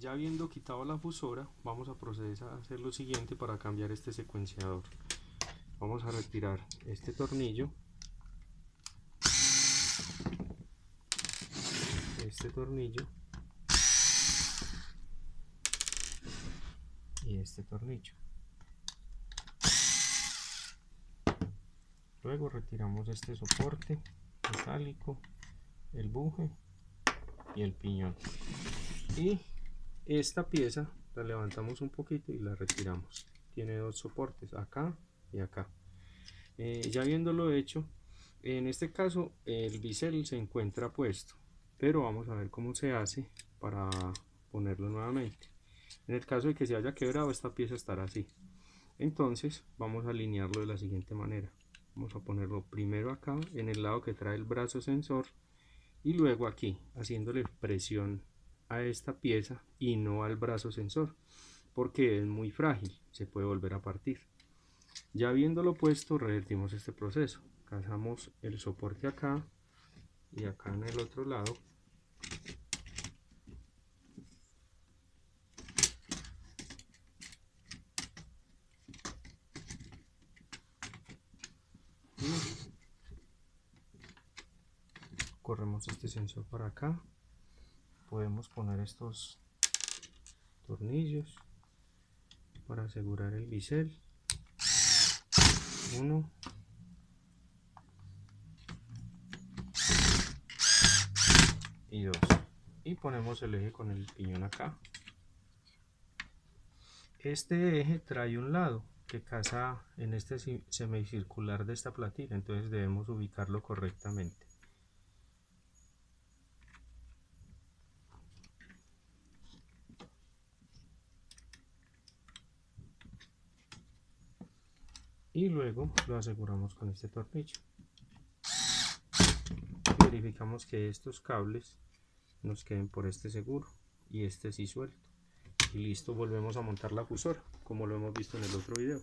Ya habiendo quitado la fusora, vamos a proceder a hacer lo siguiente para cambiar este secuenciador. Vamos a retirar este tornillo, este tornillo y este tornillo. Luego retiramos este soporte metálico, el buje y el piñón. Y esta pieza la levantamos un poquito y la retiramos. Tiene dos soportes, acá y acá. Eh, ya habiéndolo hecho, en este caso el bisel se encuentra puesto, pero vamos a ver cómo se hace para ponerlo nuevamente. En el caso de que se haya quebrado, esta pieza estará así. Entonces vamos a alinearlo de la siguiente manera. Vamos a ponerlo primero acá, en el lado que trae el brazo sensor, y luego aquí, haciéndole presión a esta pieza y no al brazo sensor, porque es muy frágil, se puede volver a partir. Ya habiéndolo puesto, revertimos este proceso. Cazamos el soporte acá y acá en el otro lado corremos este sensor para acá podemos poner estos tornillos para asegurar el bisel. Uno. Y dos. Y ponemos el eje con el piñón acá. Este eje trae un lado que casa en este semicircular de esta platilla entonces debemos ubicarlo correctamente y luego lo aseguramos con este tornillo. Verificamos que estos cables nos queden por este seguro y este sí suelto. Y listo volvemos a montar la fusora como lo hemos visto en el otro video